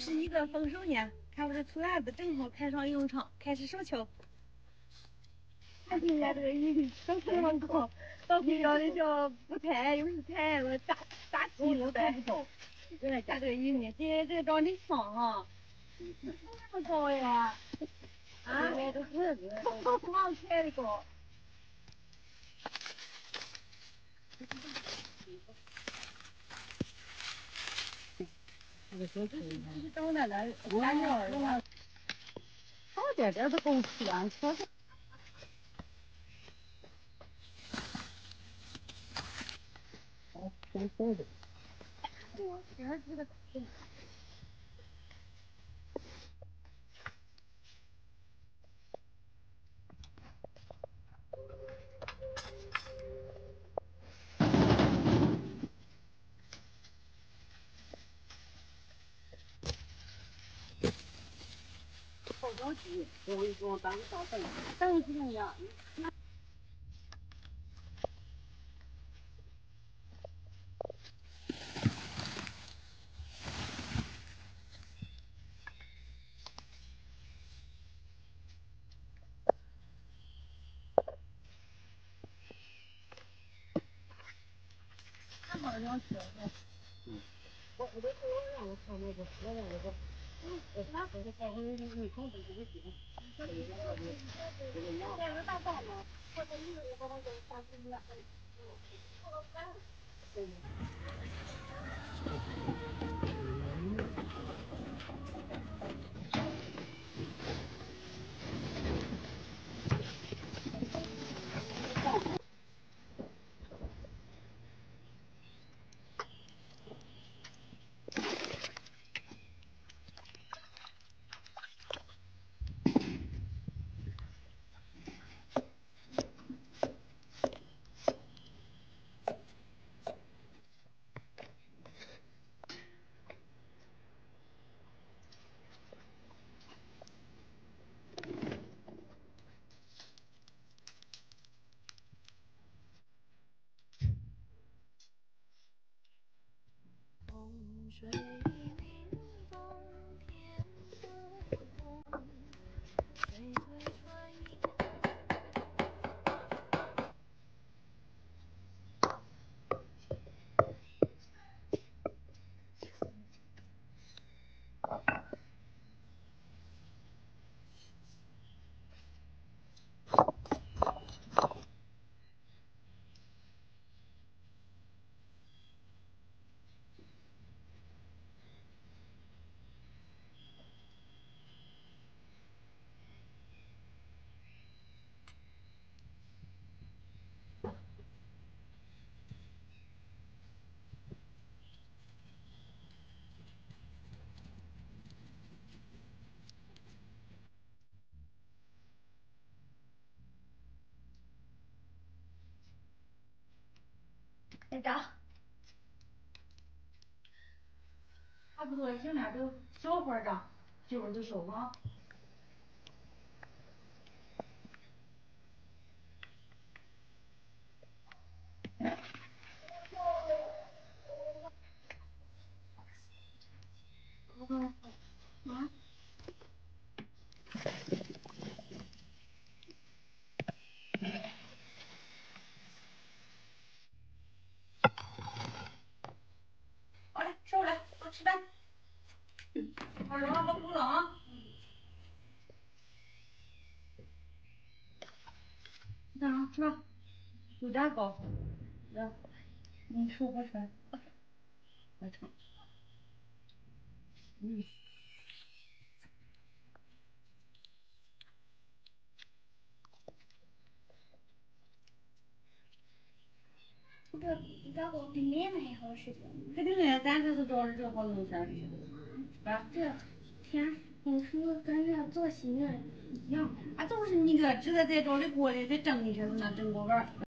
是一个丰收年，看我这兔崽子正好开上游泳场，开始收球。看今年这个雨手这么高，到学校的叫不踩，又是踩了。大大梯都踩不着。对，下这个雨呢，今天这长得香哈，这么高呀？啊，都是都光踩的高。这个小区长在那，干鸟儿，好点点都够吃啊，说是。哦，真是的。我今儿这个。着急，我跟你说，当个大等，等几年呀？看好两车，嗯，我我这我让我看那个，我让那个。那不是搞成你空的这个地，这个两个的，这个两个大包嘛，或者你那个那个啥子了，嗯，straight 队长，差不多行了，都小活长，一会儿就收啊。好嘞，收了，都吃饭。把扔了别哭了啊。站上吃吧，有蛋糕，来，你说不说？快盛。嗯。这个油炸糕比面的还好吃。肯定的，咱这是找的这个好东西。啊，这甜，红薯跟那做西面一样。啊，就是你个，只是再找的锅里再蒸一下子，那蒸锅盖。